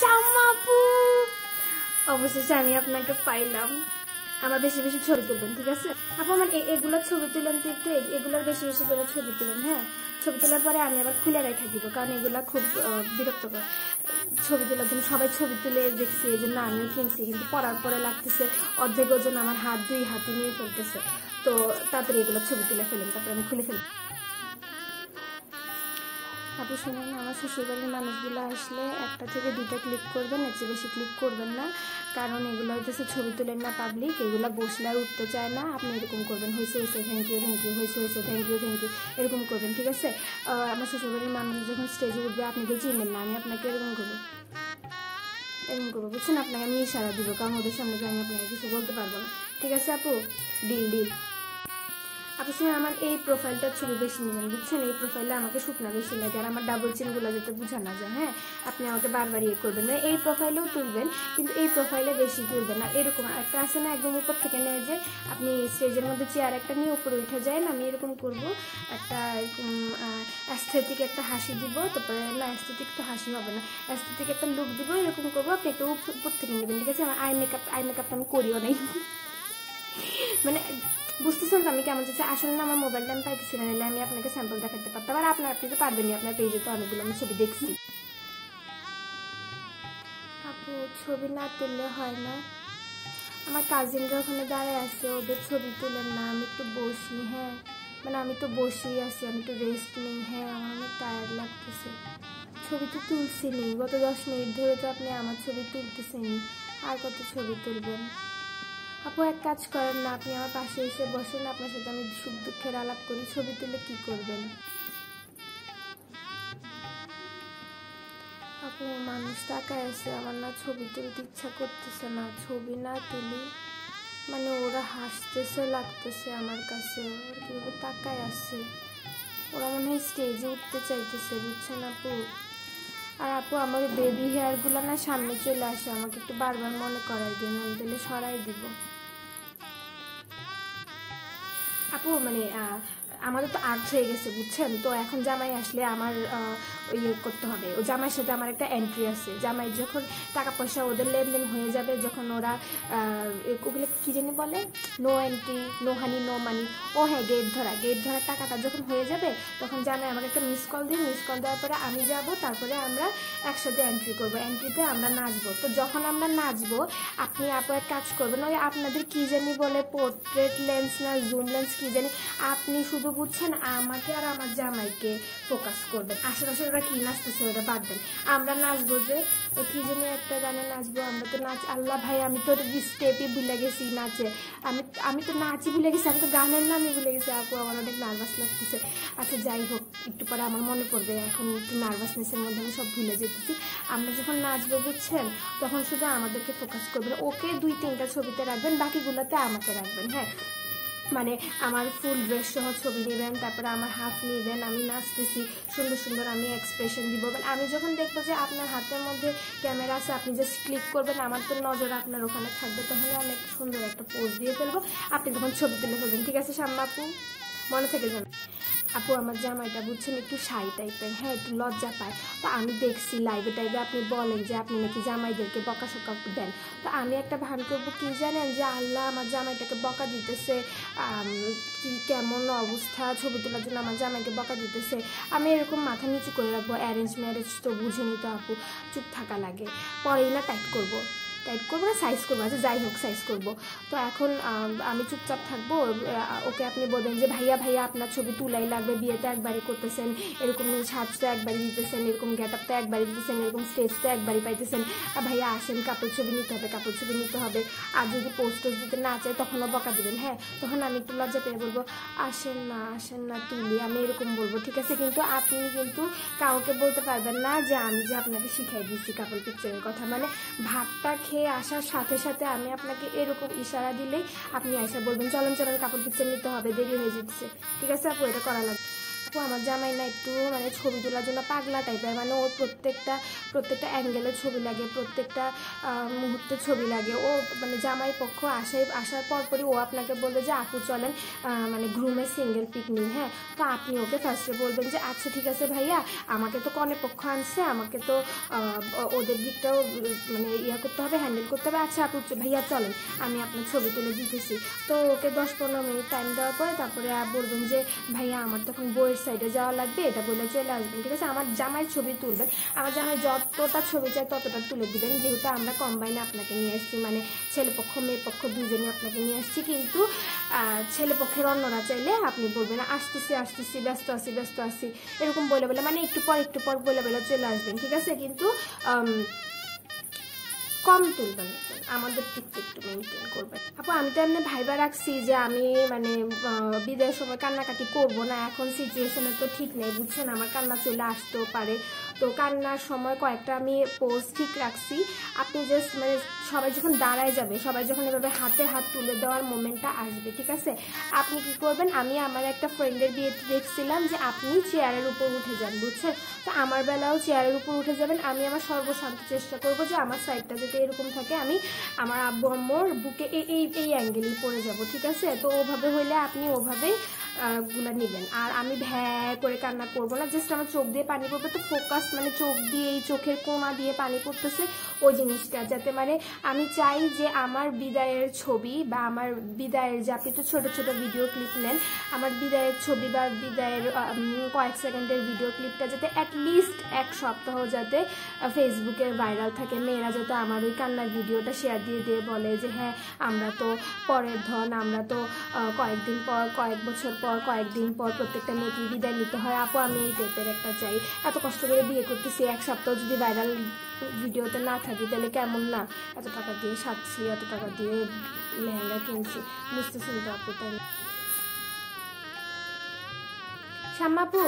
শাম্মাপু অবশেষে আমি আপনাকে পাইলাম। আমার বেশি বেশি ছবি তুলবেন, ঠিক আছে? আপু, আমার ছবি তো একটু এগুলোর বেশি বেশি করে ছবি তুলেন হ্যাঁ? ছবি তোলার পরে আমি আবার খুলে রেখে দিব, কারণ এগুলা খুব বিরক্তকর। ছবি তোলার জন্য সবাই ছবি তুলে দেখছি এই জন্য আমিও কিনছি, কিন্তু পরার পরে লাগতেছে অর্ধেক ওজন আমার হাত, দুই হাতে নিয়ে ফেলতেছে তো তাড়াতাড়ি এগুলো ছবি তুলে ফেলেন, তারপরে আমি খুলে ফেলব আপু শুনুন আমার শ্বশুরবাড়ির মানুষগুলো আসলে একটা থেকে দুটো ক্লিক করবেন, এর চেয়ে বেশি ক্লিক করবেন না। কারণ এগুলো হইতেছে ছবি তোলেন না পাবলিক এগুলো বসলে আর উঠতে চায় না। আপনি এরকম করবেন হয়েছে হয়েছে থ্যাংক ইউ থ্যাংক ইউ হয়েছে হয়েছে থ্যাংক ইউ থ্যাংক ইউ এরকম করবেন, ঠিক আছে? আমার শ্বশুরবাড়ির মানুষ যখন স্টেজে উঠবে, আপনি তো চিনবেন না, আমি আপনাকে এরকম করব। এরকম করব, বুঝছেন? আপনাকে আমি ইশারা দিব, কারণ ওদের সামনে আমি আপনাকে কিছু বলতে পারব না। ঠিক আছে আপু? ডিল ডিল আপনি আমার এই প্রোফাইলটা ছবি বেশি নেবেন, বুঝছেন? এই প্রোফাইলে আমাকে শুকনা বেশি লাগে আর আমার ডাবল চেনগুলো যাতে বোঝা না যায় হ্যাঁ? আপনি আমাকে বারবার ইয়ে করবেন না, এই প্রোফাইলেও তুলবেন, কিন্তু এই প্রোফাইলে বেশি তুলবেন না। এরকম একটা আছে না, একদম উপর থেকে নেয় যে আপনি স্টেজের মধ্যে চেয়ার একটা নিয়ে উপরে উঠে যায় না আমি এরকম করব। একটা এরকম অ্যাস্থেটিক একটা হাসি দিব, তারপরে না অ্যাস্থেটিক তো হাসি হবে না অ্যাস্থেটিক একটা লুক দিব, এরকম করব, আপনি একটু উপর থেকে নেবেন, ঠিক আছে? আমার আই মেকআপ আই মেকআপটা আমি করিও নাই। মানে বুঝতেছেন আমি কেমন চাচ্ছি? আসলে আমার মোবাইলটা আমি পাইতেছি না আমি আপনাকে স্যাম্পল দেখাতে পারতাম। আর আপনার আপনি তো পারবেনই, আপনার পেজে তো অনেকগুলো আমি ছবি দেখছি। আপু, ছবি না তুললে হয় না। আমার কাজিনরা ওখানে দাঁড়ায় আছে, ওদের ছবি তুলেন না, আমি একটু বসি হ্যাঁ। মানে আমি তো বসেই আছি, আমি একটু রেস্ট নিই হ্যাঁ আমার অনেক টায়ার্ড লাগতেছে। ছবি তো তুলছিনি, গত দশ মিনিট ধরে তো আপনি আমার ছবি তুলতেছেন আর কত ছবি তুলবেন? আপু, এক কাজ করেন না, আপনি আমার পাশে এসে বসেন, আপনার সাথে আমি সুখ দুঃখের আলাপ করি, ছবি তুলে কি করবেন? আপু, মানুষ তাকায় আছে, আমার না ছবি তুলতে ইচ্ছা করতেছে না, ছবি না তুলি মানে ওরা হাসতেছে, লাগতেছে আমার কাছে, ওরা কীভাবে তাকায় আছে? ওরা মনে হয় স্টেজে উঠতে চাইতেছে, বুঝছেন আপু? আর আপু আমার বেবি হেয়ারগুলো না সামনে চলে আসে। আমাকে একটু বারবার মনে করাই দিন আমি তাহলে সরাই দিব। আপু মানে আমাদের তো আর্ট হয়ে গেছে, বুঝছেন? তো এখন জামাই আসলে আমার ইয়ে করতে হবে। ও জামাইয়ের সাথে আমার একটা এন্ট্রি আছে। জামাই যখন টাকা পয়সা ওদের লেনদেন হয়ে যাবে, যখন ওরা ওগুলো কি জানি বলে? No entry no honey no money ও হ্যাঁ গেট ধরা। গেট ধরার টাকাটা যখন হয়ে যাবে, তখন জামাই আমাকে একটা মিস কল দিই মিস কল দেওয়ার পরে আমি যাব, তারপরে আমরা একসাথে এন্ট্রি করব। এন্ট্রিতে আমরা নাচবো। তো যখন আমরা নাচবো, আপনি আপু এক কাজ করবেন, ওই আপনাদের কি জানি বলে পোর্ট্রেট লেন্স না জুম লেন্স কি জানি, আপনি শুধু বুঝছেন আমাকে আর আমার জামাইকে ফোকাস করবেন। আশেপাশে ওরা কি নাচতেছে ওটা বাদ দেন। আমরা নাচবো যে কি জানি একটা গানে নাচবো, আমরা তো নাচ, আল্লাহ ভাই, আমি তো স্টেপই ভুলে গেছি নাচে। আমি আমি তো নাচই ভুলে গেছি, আমি তো গানের নামই ভুলে গেছি। আপু, আমার অনেক নার্ভাস লাগতেছে। আচ্ছা যাই হোক, একটু পরে আমার মনে পড়বে, এখন একটু নার্ভাসনেসের মধ্যে আমি সব ভুলে যেতেছি। আমরা যখন নাচবো, বুঝছেন? তখন শুধু আমাদেরকে ফোকাস করবেন ওকে দুই তিনটা ছবিতে রাখবেন, বাকিগুলোতে আমাকে রাখবেন হ্যাঁ? মানে আমার ফুল ড্রেস সহ ছবি নেবেন, তারপরে আমার হাত নেবেন, আমি নাচতেছি, সুন্দর সুন্দর আমি এক্সপ্রেশন দিব। মানে আমি যখন দেখব যে আপনার হাতের মধ্যে ক্যামেরা আছে, আপনি জাস্ট ক্লিক করবেন, আমার তো নজর আপনার ওখানে থাকবে তখন আমি একটা সুন্দর একটা পোজ দিয়ে ফেলব। আপনি তখন ছবি তুলে ফেলবেন, ঠিক আছে শ্যাম্মা আপু? মনে থেকে যান আপু, আমার জামাইটা বুঝছেন, একটু শাই টাইপের হ্যাঁ একটু লজ্জা পায়। তো আমি দেখছি লাইভে টাইভে আপনি বলেন যে আপনি নাকি জামাইদেরকে বকা সকা দেন। তো আমি একটা ভান করব, কি জানেন যে আল্লাহ আমার জামাইটাকে বকা দিতেছে কি কেমন অবস্থা, ছবি তোলার জন্য আমার জামাইকে বকা দিতেছে। আমি এরকম মাথা নিচু করে রাখব অ্যারেঞ্জ ম্যারেজ তো বুঝেনি তো আপু, চুপ থাকা লাগে। পরেই না টাইট করব। টাইট করব না সাইজ করব। আচ্ছা যাই হোক সাইজ করব। তো এখন আমি চুপচাপ থাকব ওকে আপনি বলবেন যে, ভাইয়া ভাইয়া, আপনার ছবি তুলাই লাগবে, বিয়েতে একবারই করতেছেন, এরকম সাজ একবারই দিতেছেন, এরকম গেট আপ তো একবারই দিতেছেন, এরকম স্টেজ তো একবারই পাইতেছেন। আর ভাইয়া, আসেন, কাপড় ছবি নিতে হবে, কাপড় ছবি নিতে হবে। আর যদি পোস্টার দিতে না চায়, তখনও বকা দিবেন। হ্যাঁ তখন আমি একটু লজ্জা পেয়ে বলব, আসেন না আসেন না, তুলি, আমি এরকম বলব, ঠিক আছে? কিন্তু আপনি কিন্তু কাউকে বলতে পারবেন না যে, আমি যে আপনাকে শিখাই দিচ্ছি কাপড় পিকচারের কথা। মানে ভাতটা খেয়ে আসার সাথে সাথে আমি আপনাকে এরকম ইশারা দিলেই আপনি আইসা বলবেন, চলন চলন, কাপড় পিকচার নিতে হবে, দেরি হয়ে যাচ্ছে। ঠিক আছে আপু, এটা করা লাগবে। আপু, আমার জামাই না একটু মানে ছবি তোলার জন্য পাগলা টাইপের মানে ওর প্রত্যেকটা প্রত্যেকটা অ্যাঙ্গেলে ছবি লাগে, প্রত্যেকটা মুহূর্তে ছবি লাগে। ও মানে জামাই পক্ষ আসে, আসার পরপরই ও আপনাকে বলবে যে, আপু, চলেন মানে গ্রুমের সিঙ্গেল পিকনিক হ্যাঁ? তো আপনি ওকে ফার্স্টে বলবেন যে আচ্ছা ঠিক আছে ভাইয়া, আমাকে তো কনে পক্ষ আনছে, আমাকে তো ওদের দিকটাও মানে ইয়া করতে হবে হ্যান্ডেল করতে হবে। আচ্ছা আপু ভাইয়া, চলেন, আমি আপনার ছবি তুলে দিতেছি। তো ওকে দশ পনেরো মিনিট টাইম দেওয়ার পরে তারপরে বলবেন যে, ভাইয়া, আমার তখন বইয়ের সাইডে যাওয়া লাগবে, এটা বলে চলে আসবেন, ঠিক আছে? আমার জামাই ছবি তুলবেন আমার জামাই যতটা ছবি চাই ততটা তুলে দিবেন। যেহেতু আমরা কম্বাইনে আপনাকে নিয়ে আসছি মানে ছেলে পক্ষ, মেয়ে পক্ষ দুজনই আপনাকে নিয়ে আসছি, কিন্তু ছেলে পক্ষের অন্যরা চাইলে আপনি বলবেন, আসতেছি আসতেছি, ব্যস্ত আছি ব্যস্ত আছি। এরকম বলে বলে মানে একটু পর একটু পর বলে বলে চলে আসবেন, ঠিক আছে? কিন্তু কম তুলবেন আমাদের দিকটা একটু মেনটেন করবেন। আপু, আমি তো এমনি ভাইবা রাখছি যে আমি মানে বিদায়ের সময় কান্নাকাটি করব না। এখন সিচুয়েশনে তো ঠিক নেই, বুঝছেন? আমার কান্না চলে আসতেও পারে। তো কান্নার সময় কয়েকটা আমি পোস্ট ঠিক রাখছি। আপনি জাস্ট মানে সবাই যখন দাঁড়ায় যাবে, সবাই যখন এভাবে হাতে হাত তুলে দেওয়ার মোমেন্টটা আসবে, ঠিক আছে? আপনি কি করবেন? আমি আমার একটা ফ্রেন্ডের বিয়েতে দেখছিলাম যে আপনি চেয়ারের উপর উঠে যান, বুঝছেন? তো আমার বেলাও চেয়ারের উপর উঠে যাবেন। আমি আমার সর্বশান্ত চেষ্টা করব যে আমার সাইডটা যাতে এরকম থাকে, আমি আমার আব্বু, আম্মুর বুকে এই এই অ্যাঙ্গেলই পড়ে যাব, ঠিক আছে? তো ওভাবে হইলে আপনি ওভাবেই গুলা নেবেন। আর আমি ভ্যা করে কান্না করব না জাস্ট আমার চোখ দিয়ে পানি পড়বে, তো ফোকাস মানে চোখ দিয়ে, এই চোখের কোনা দিয়ে পানি পড়তেছে ওই জিনিসটা। যাতে মানে আমি চাই যে আমার বিদায়ের ছবি বা আমার বিদায়ের যে আপনি তো ছোটো ছোটো ভিডিও ক্লিপ নেন, আমার বিদায়ের ছবি বা বিদায়ের কয়েক সেকেন্ডের ভিডিও ক্লিপটা যাতে অ্যাটলিস্ট এক সপ্তাহ যাতে ফেসবুকে ভাইরাল থাকে। মেয়েরা যাতে আমার ওই কান্নার ভিডিওটা শেয়ার দিয়ে দিয়ে বলে যে হ্যাঁ আমরা তো পরের ধন, আমরা তো কয়েকদিন পর, কয়েক বছর পর, কয়েকদিন পর প্রত্যেকটা মেয়েকে বিদায় নিতে হয়। আপু, আমি এই টাইপের একটা চাই। এত কষ্ট করে বিয়ে করতেছি, এক সপ্তাহ যদি ভাইরাল ভিডিওতে না থাকি, তাহলে কেমন না? এত টাকা দিয়ে সাজছি, এত টাকা দিয়ে লেহেঙ্গা কিনছি। বুঝতেছেন তো আপু, তাই শ্যামাপু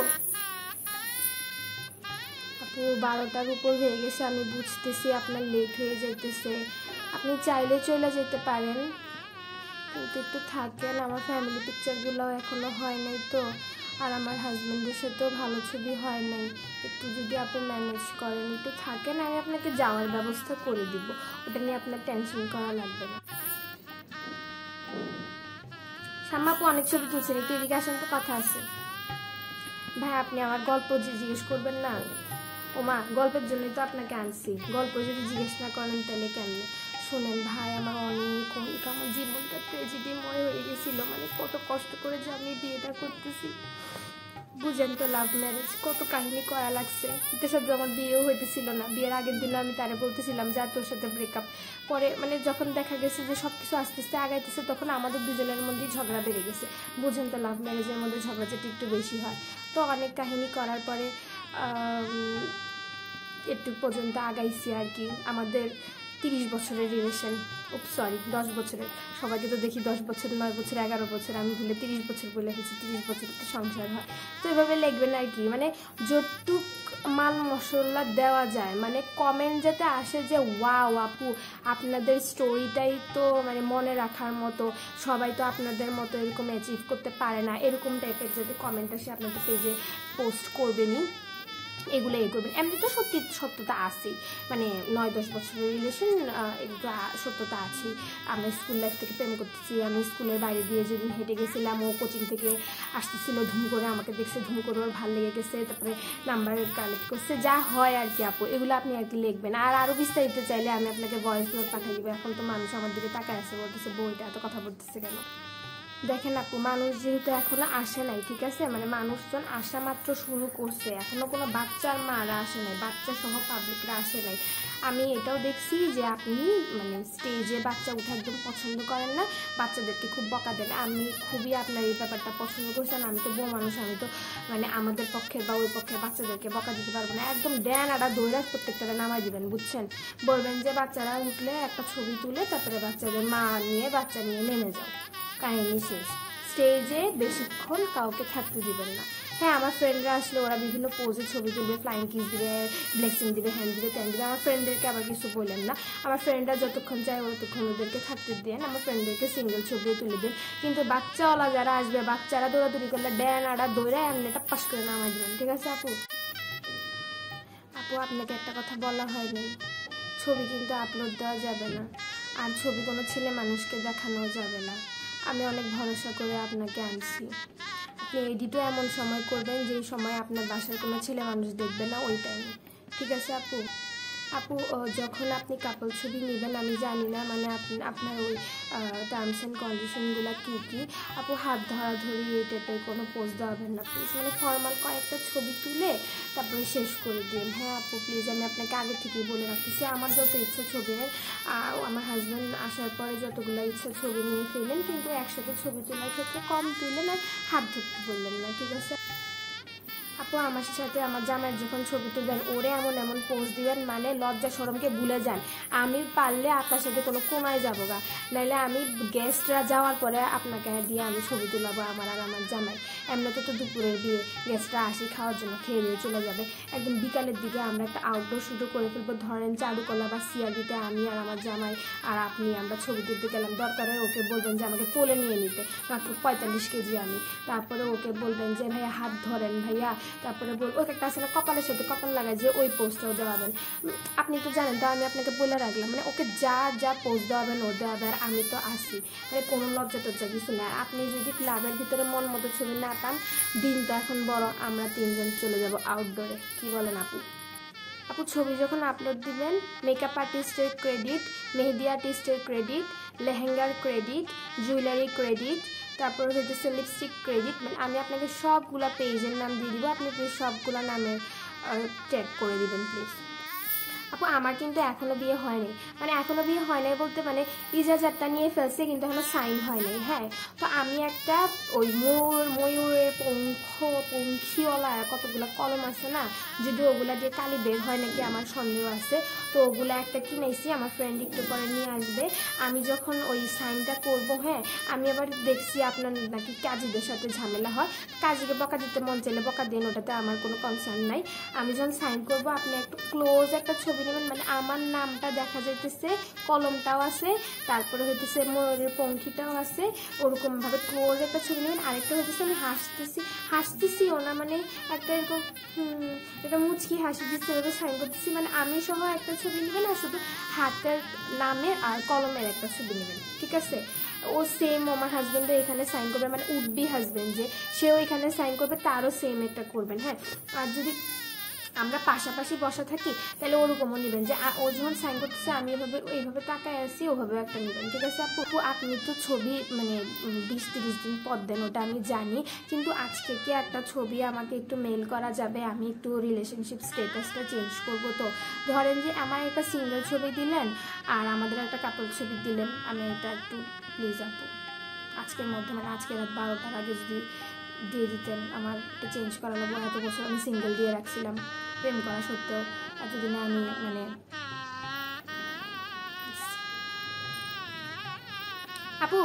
আপু? বারোটার উপর হয়ে গেছে, আমি বুঝতেছি, আপনার লেট হয়ে যেতেছে আপনি চাইলে চলে যেতে পারেন। একটু থাকেন আমার ফ্যামিলি পিকচারগুলোও এখনও হয় নাই তো। আর আমার হাজব্যান্ডের সাথেও ভালো ছবি হয় নাই। একটু যদি আপনি ম্যানেজ করেন, একটু থাকেন, আমি আপনাকে যাওয়ার ব্যবস্থা করে দিব। ওটা নিয়ে আপনার টেনশন করা লাগবে না। শ্যামাপু অনেক ছবি তুলছেন, একটু এদিকে আসেন তো, কথা আছে। ভাই, আপনি আমার গল্প যে জিজ্ঞেস করবেন না? ও মা গল্পের জন্যই তো আপনাকে আনছি। গল্প যদি জিজ্ঞেস না করেন তাহলে কেমনে? শোনেন, ভাই, আমার অনেক অনেক, আমার জীবনটা ট্রেজিডিময় হয়ে গেছিল। মানে কত কষ্ট করে যে আমি বিয়েটা করতেছি। বুঝেন তো লাভ ম্যারেজ কত কাহিনী করা লাগছে। এটার সাথে আমার বিয়েও হইতেছিল না। বিয়ের আগের দিনে আমি তারা বলতেছিলাম যে তোর সাথে ব্রেকআপ পরে মানে যখন দেখা গেছে যে সব কিছু আস্তে আস্তে আগাইতেছে, তখন আমাদের দুজনের মধ্যেই ঝগড়া বেড়ে গেছে। বুঝেন তো লাভ ম্যারেজের মধ্যে ঝগড়া ঝগড়াঝাটি একটু বেশি হয়। তো অনেক কাহিনী করার পরে একটু পর্যন্ত আগাইছি আর কি। আমাদের তিরিশ বছরের রিলেশন ও সরি দশ বছরের। সবাইকে তো দেখি দশ বছর, নয় বছর, এগারো বছর। আমি ভুলে তিরিশ বছর বলে এসেছি তিরিশ বছর তো সংসার হয়। তো এভাবে লিখবেন আর কি মানে যতটুক মাল মশলা দেওয়া যায় মানে কমেন্ট যাতে আসে যে ওয়াও আপু, আপনাদের স্টোরিটাই তো মানে মনে রাখার মতো, সবাই তো আপনাদের মতো এরকম অ্যাচিভ করতে পারে না। এরকম টাইপের যাতে কমেন্ট আসে, আপনাদের পেজে পোস্ট করবেনই। এগুলো এ করবেন। এমনি তো সত্যি সত্যতা আছে মানে নয়, দশ বছরের রিলেশন এগুলো সত্যতা আছে আমরা স্কুল লাইফ থেকে প্রেম করতেছি। আমি স্কুলের বাইরে দিয়ে যেদিন হেঁটে গেছিলাম, ও কোচিং থেকে আসতেছিল, ধুম করে আমাকে দেখছে, ধুম করে ওর ভালো লেগে গেছে, তারপরে নাম্বার কালেক্ট করছে। যা হয় আর কি আপু, এগুলো আপনি আর কি লিখবেন। আর আরও বিস্তারিত চাইলে আমি আপনাকে ভয়েস নোট পাঠিয়ে দেবো। এখন তো মানুষ আমার দিকে তাকায় আছে বলতেছে বইটা এত কথা বলতেছে কেন? দেখেন আপু, মানুষ যেহেতু এখনও আসে নাই, ঠিক আছে? মানে মানুষজন আসা মাত্র শুরু করছে। এখনও কোনো বাচ্চার মারা আসে নাই বাচ্চা সহ পাবলিকরা আসে নাই। আমি এটাও দেখছি যে আপনি মানে স্টেজে বাচ্চা উঠে একদম পছন্দ করেন না, বাচ্চাদেরকে খুব বকা দেন। আমি খুবই আপনার এই ব্যাপারটা পছন্দ করছেন আমি তো বউ মানুষ, আমি তো মানে আমাদের পক্ষে বা ওই পক্ষে বাচ্চাদেরকে বকা দিতে পারব না। একদম দেন আড়া দৌড়া প্রত্যেকটা নামাই দিবেন, বুঝছেন? বলবেন যে বাচ্চারা উঠলে একটা ছবি তুলে তারপরে বাচ্চাদের মা নিয়ে বাচ্চা নিয়ে নেমে যাও। কাহিনী শেষ। স্টেজে বেশিক্ষণ কাউকে থাকতে দিবেন না। হ্যাঁ আমার ফ্রেন্ডরা আসলে ওরা বিভিন্ন পোজে ছবি তুলবে ফ্লাইং কিস দিবে ব্লেসিং দিবে হ্যান্ড দিবে ট্যান দিবে। আমার ফ্রেন্ডদেরকে আবার কিছু বললেন না। আমার ফ্রেন্ডরা যতক্ষণ চায় ততক্ষণ ওদেরকে থাকতে দেন। আমার ফ্রেন্ডদেরকে সিঙ্গেল ছবি তুলে দেন। কিন্তু বাচ্চাওয়ালা যারা আসবে, বাচ্চারা দৌড়াদৌড়ি করলে ড্যান আড়া দৌড়ে এমনি পাস করে নামাই দেবেন। ঠিক আছে, আপু? আপু, আপনাকে একটা কথা বলা হয়নি। ছবি কিন্তু আপলোড দেওয়া যাবে না। আর ছবি কোনো ছেলে মানুষকে দেখানো যাবে না। আমি অনেক ভরসা করে আপনাকে আনছি। আপনি এডিটও এমন সময় করবেন যেই সময় আপনার বাসার কোনো ছেলে মানুষ দেখবে না ওই টাইমে ঠিক আছে আপু? আপু যখন আপনি কাপল ছবি নেবেন, আমি জানি না মানে আপনি আপনার ওই টার্মস অ্যান্ড কন্ডিশনগুলো কী কী। আপু, হাত ধরাধরি টাইপের কোনো পোজ দেওয়াবেন না প্লিজ মানে ফর্মাল কয়েকটা ছবি তুলে তারপরে শেষ করে দিন। হ্যাঁ আপু প্লিজ আমি আপনাকে আগে থেকেই বলে রাখতেছি, আমার যত ইচ্ছা ছবি আমার হাজব্যান্ড আসার পরে যতগুলো ইচ্ছা ছবি নিয়ে ফেলেন, কিন্তু একসাথে ছবি তোলার ক্ষেত্রে কম তুললেন আর হাত ধরতে বললেন না, ঠিক আছে? আপু, আমার সাথে আমার জামাইয়ের যখন ছবি তুলবেন, ওরে এমন এমন পোজ দিবেন মানে লজ্জা সরমকে ভুলে যান। আমি পারলে আপনার সাথে কোনো কোনায় যাব গা। নাইলে আমি গেস্টরা যাওয়ার পরে আপনাকে দিয়ে আমি ছবি তুলাবো আমার আর আমার জামাই। এমনিতে তো দুপুরের বিয়ে গেস্টরা আসি খাওয়ার জন্য খেয়ে দিয়ে চলে যাবে। একদম বিকালের দিকে আমরা একটা আউটডোর শুধু করে ফেলব। ধরেন চারুকলা বা সিয়ারিতে আমি আর আমার জামাই আর আপনি আমরা ছবি তুলতে গেলাম। দরকার দরকারে ওকে বলবেন যে আমাকে কোলে নিয়ে নিতে, মাত্র পঁয়তাল্লিশ কেজি আমি। তারপরে ওকে বলবেন যে, ভাইয়া হাত ধরেন ভাইয়া। তারপরে বলব ওকে একটা আসলে কপালের সাথে কপাল লাগায় যে ওই পোস্টটাও দেওয়াবেন। আপনি তো জানেন তো আমি আপনাকে বলে রাখলাম মানে ওকে যা যা পোস্ট দেওয়াবেন, ও দেওয়াবে, আর আমি তো আসি মানে কোনো লজ্জা টজ্জা কিছু না আপনি যদি ক্লাবের ভিতরে মন মতো ছবি না পান, দিন তো এখন বড়, আমরা তিনজন চলে যাব আউটডোরে কি বলেন আপু? আপু, ছবি যখন আপলোড দিবেন মেকআপ আর্টিস্টের ক্রেডিট মেহেদি আর্টিস্টের ক্রেডিট লেহেঙ্গার ক্রেডিট জুয়েলারি ক্রেডিট তারপর হচ্ছে লিপস্টিক ক্রেডিট মানে আমি আপনাকে সবগুলা পেজের নাম দিয়ে দিব, আপনি প্লিজ সবগুলা নামে ট্যাগ করে দিবেন প্লিজ আপু, আমার কিন্তু এখনও বিয়ে হয়নি। মানে এখনও বিয়ে হয় নাই বলতে মানে ইজাজারটা নিয়ে ফেলছে, কিন্তু এখনও সাইন হয়নি হ্যাঁ। তো আমি একটা ওই ময়ূর ময়ূরের পঙ্খ, পঙ্খিওয়ালা কতগুলো কলম আছে না, যদি ওগুলা দিয়ে কালি বের হয় নাকি আমার সন্দেহ আছে, তো ওগুলো একটা কিনেছি, আমার ফ্রেন্ড একটু পরে নিয়ে আসবে। আমি যখন ওই সাইনটা করব হ্যাঁ আমি আবার দেখছি আপনার নাকি কাজীদের সাথে ঝামেলা হয়। কাজীকে বকা দিতে মন চাইলে বকা দিন, ওটাতে আমার কোনো কনসার্ন নাই। আমি যখন সাইন করব, আপনি একটু ক্লোজ একটা ছবি নেবেন মানে আমার নামটা দেখা যাইতেছে, কলমটাও আছে, তারপরে হইতেছে ময়ূরের পঙ্খিটাও আছে ওরকম ভাবে ক্লোজ একটা ছবি নেবেন, আরেকটা হইতেছে আমি হাসতেছি, হাসতেছিও না মানে একটা এরকম এটা মুচকি হাসি দিচ্ছে ওটা সাইন করতেছি মানে আমি সহ একটা ছবি নেবেন আর শুধু হাতের নামের আর কলমের একটা ছবি নেবেন, ঠিক আছে? ও সেম আমার হাজবেন্ডও এখানে সাইন করবে মানে উডবি হাজবেন্ড যে, সেও এখানে সাইন করবে, তারও সেম একটা করবেন হ্যাঁ? আর যদি আমরা পাশাপাশি বসা থাকি, তাহলে ওরকমও নেবেন যে ও যখন সাইন করতেছে, আমি এভাবে, এইভাবে তাকায় আসি ওভাবে একটা নেবেন। ঠিক আছে, আপু? আপনি তো ছবি মানে বিশ তিরিশ দিন পর দেন, ওটা আমি জানি। কিন্তু আজকে কি একটা ছবি আমাকে একটু মেল করা যাবে, আমি একটু রিলেশনশিপ স্টেটাসটা চেঞ্জ করব তো। ধরেন যে, আমার একটা সিঙ্গেল ছবি দিলেন, আর আমাদের একটা কাপড় ছবি দিলেন, আমি এটা একটু প্লিজ আপু, আজকের মধ্যে মানে আজকে রাত বারোটার আগে যদি দিয়ে দিতেন, আমার চেঞ্জ করা লাগবে এত বছর আমি সিঙ্গেল দিয়ে রাখছিলাম। প্রেম করা সত্ত্বেও এতদিনে আমি মানে আপু,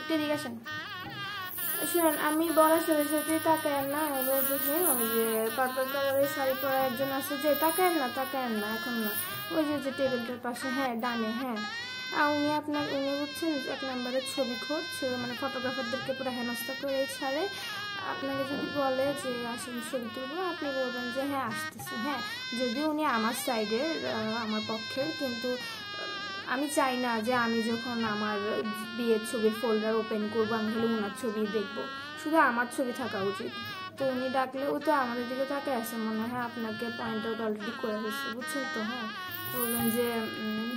একটু এদিকে আসেন। শুনেন, আমি বলার সাথে সাথে তাকায় না বলতেছি ওই যে পার্পল কালারের শাড়ি পরা একজন আছে যে, তাকায় না তাকায় না, এখন না। ওই যে যে টেবিলটার পাশে হ্যাঁ ডানে হ্যাঁ। আর উনি আপনার, উনি বুঝছেন এক নম্বরের ছবি খোঁজ মানে ফটোগ্রাফারদেরকে পুরো হেনস্থা করে ছাড়ে। আপনাকে যদি বলে যে আসলে ছবি তুলবো, আপনি বলবেন যে হ্যাঁ আসতেছি হ্যাঁ। যদিও উনি আমার সাইডের আমার পক্ষের, কিন্তু আমি চাই না যে আমি যখন আমার বিয়ের ছবির ফোল্ডার ওপেন করব, আমি খালি ওনার ছবি দেখব। শুধু আমার ছবি থাকা উচিত। তো উনি ডাকলে ও তো আমাদের দিকে তাকে আসে মনে হয় আপনাকে পয়েন্ট আউট অলরেডি করে হচ্ছে বুঝছেন তো? হ্যাঁ। বলবেন যে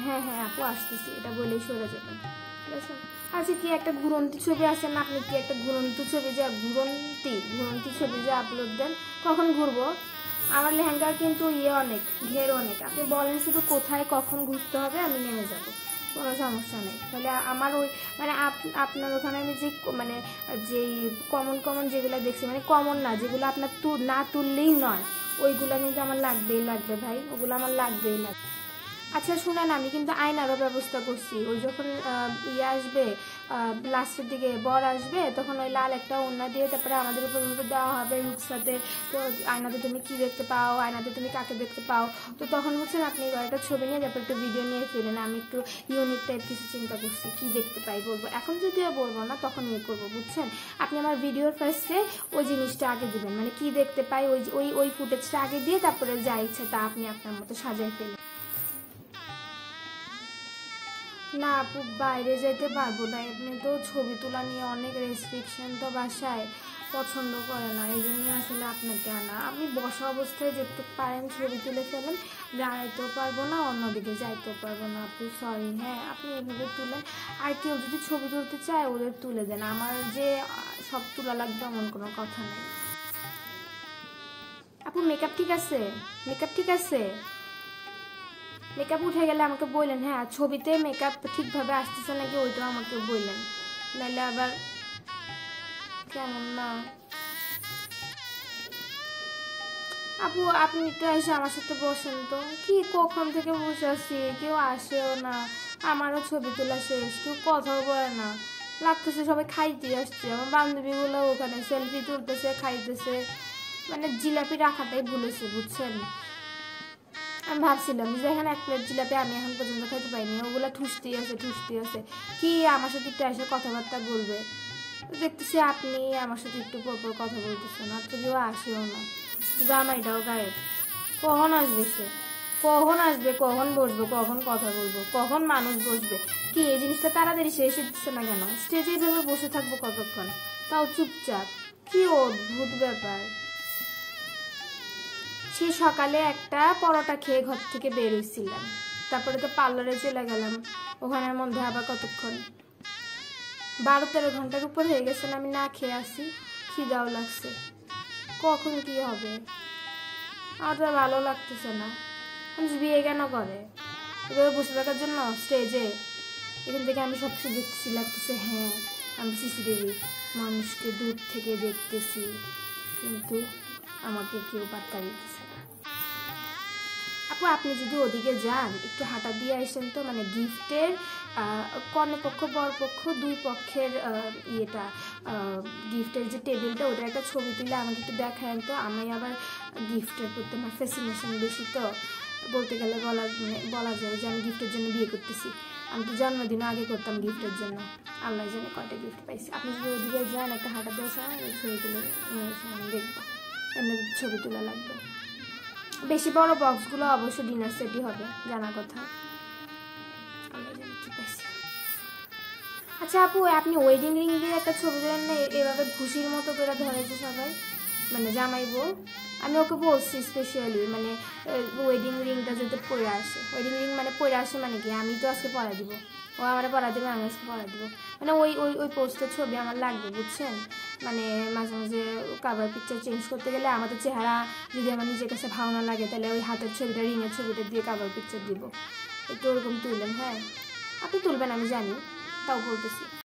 হ্যাঁ হ্যাঁ আপু, আসতেছি। এটা বলেই সরে যাবেন। ঠিক আছে? আচ্ছা কি একটা ঘুরন্তি ছবি আছে না আপনি কি একটা ঘুরন্ত ছবি যে ঘুরন্তি ঘুরন্তি ছবি যে আপলোড দেন, কখন ঘুরবো? আমার লেহেঙ্গার কিন্তু ইয়ে অনেক, ঘের অনেক। আপনি বলেন শুধু কোথায় কখন ঘুরতে হবে, আমি নেমে যাব। কোনো সমস্যা নেই। তাহলে আমার ওই মানে আপনার ওখানে আমি যে মানে যেই কমন কমন যেগুলো দেখছি মানে কমন না, যেগুলো আপনার না তুললেই নয়, ওইগুলো কিন্তু আমার লাগবেই লাগবে ভাই, ওগুলো আমার লাগবেই লাগবে। আচ্ছা শুনেন, আমি কিন্তু আয়নারও ব্যবস্থা করছি। ওই যখন ইয়ে আসবে লাস্টের দিকে বর আসবে, তখন ওই লাল একটা ওড়না দিয়ে তারপরে আমাদের উপর দেওয়া হবে রুকসাতে তো আয়নাতে তুমি কি দেখতে পাও? আয়নাতে তুমি কাকে দেখতে পাও? তো তখন হচ্ছে আপনি একটা ছবি নিয়ে তারপর একটু ভিডিও নিয়ে ফেলেন আমি একটু ইউনিক টাইপ কিছু চিন্তা করছি। কি দেখতে পাই বলব? এখন যদিও বলব না, তখন ইয়ে করব, বুঝছেন? আপনি আমার ভিডিওর ফার্স্টে ওই জিনিসটা আগে দিবেন। মানে কি দেখতে পাই? ওই ওই ওই ফুটেজটা আগে দিয়ে তারপরে যা ইচ্ছে তা আপনি আপনার মতো সাজাই ফেলেন। না আপু, বাইরে যেতে পারব না। এমনি তো ছবি তোলা নিয়ে অনেক রেস্ট্রিকশন তো বাসায় পছন্দ করে না, এই জন্য আসলে আপনাকে আনা। আপনি বসা অবস্থায় যেতে পারেন, ছবি তুলে ফেলেন দাঁড়াইতেও পারব না, অন্যদিকে যাইতেও পারব না আপু সরি হ্যাঁ আপনি এভাবে তুলেন। আর কেউ যদি ছবি তুলতে চায়, ওদের তুলে দেন। আমার যে সব তোলা লাগবে এমন কোনো কথা নেই। আপু মেকআপ ঠিক আছে? মেকআপ ঠিক আছে? মেকআপ উঠে গেলে আমাকে বললেন হ্যাঁ ছবিতে মেকআপ ঠিকভাবে আসতেছে নাকি ওইটাও আমাকে বললেন। নাহলে আবার কেমন না। আপু, আপনি একটু এসে আমার সাথে বসেন তো। কি, কখন থেকে বসে আছি? কেউ আসেও না। আমারও ছবি তোলা শেষ, কেউ কথাও বলে না। লাগতেছে সবাই খাইতে আসছে। আমার বান্ধবীগুলো ওখানে সেলফি তুলতেছে, খাইতেছে। মানে জিলাপি রাখাটাই ভুলেছে বুঝছেন? আমি ভাবছিলাম যে এখানে এক প্লেট জিলাপি আমি এখন পর্যন্ত খাইতে পাইনি ওগুলা ঠুসতেই আছে ঠুসতেই আছে। কি আমার সাথে একটু এসে কথাবার্তা বলবে? দেখতেছি আপনি আমার সাথে একটু পর পর কথা বলতেছেন আর তো কেউ আসেও না। জামাইটাও গায়েব। কখন আসবে সে? কখন আসবে? কখন বসবো? কখন কথা বলব? কখন মানুষ বসবে? কি, এই জিনিসটা তাড়াতাড়ি শেষ হচ্ছে না কেন? স্টেজে ভেবে বসে থাকব কতক্ষণ? তাও চুপচাপ। কি অদ্ভুত ব্যাপার। সে সকালে একটা পরোটা খেয়ে ঘর থেকে বের হয়েছিলাম তারপরে তো পার্লারে চলে গেলাম। ওখানের মধ্যে আবার কতক্ষণ? বারো তেরো ঘণ্টার উপর হয়ে গেছে আমি না খেয়ে আসি। খিদাও লাগছে। কখন কি হবে? আমার তো ভালো লাগতেছে না। মানুষ বিয়ে কেন করে? এভাবে বসে থাকার জন্য স্টেজে এখান থেকে আমি সব কিছু লাগতেছে হ্যাঁ আমি সিসিটিভি মানুষকে দূর থেকে দেখতেছি। কিন্তু আমাকে কেউ পাত্তা দিতেছে আপু, আপনি যদি ওদিকে যান, একটু হাঁটা দিয়ে আসেন তো মানে গিফটের কর্ণপক্ষ পক্ষ বর পক্ষ দুই পক্ষের ইয়েটা গিফটের যে টেবিলটা ওটা একটা ছবি তুলে আমাকে একটু দেখায়েন তো। আমি আবার গিফটের প্রতি আমার ফ্যাসিনেশন বেশি তো। বলতে গেলে বলা মানে বলা যায় যে আমি গিফটের জন্য বিয়ে করতেছি। আমি তো জন্মদিন আগে করতাম গিফটের জন্য। আল্লাহ জানে কয়টা গিফট পাইছি। আপনি যদি ওদিকে যান, একটা হাঁটা দিয়ে ছবি তুলে দেখব। এমনি ছবি তোলা লাগবে। বেশি বড় বক্সগুলো অবশ্য ডিনার সেটই হবে জানা কথা। আচ্ছা আপু, আপনি ওয়েডিং রিং দিয়ে একটা ছবি তোলেন না এভাবে ঘুষির মতো করে ধরেছে সবাই? মানে জামাই বউ? আমি ওকে বলছি স্পেশালি মানে ওয়েডিং রিংটা যাতে পরে আসে। ওয়েডিং রিং মানে পরে আসে মানে কি? আমি তো আজকে পরা দিব। ও আমার পরা দেবে, আমি আজকে পরা দিব। মানে ওই ওই ওই পোস্টের ছবি আমার লাগবে, বুঝছেন? মানে মাঝে মাঝে কাভার পিকচার চেঞ্জ করতে গেলে আমাদের চেহারা যদি আমার নিজের কাছে ভালো না লাগে, তাহলে ওই হাতের ছবিটা রিংয়ের ছবিটা দিয়ে কাভার পিকচার দিব। একটু ওরকম তুললেন হ্যাঁ? আপনি তুলবেন, আমি জানি। তাও বলতেছি।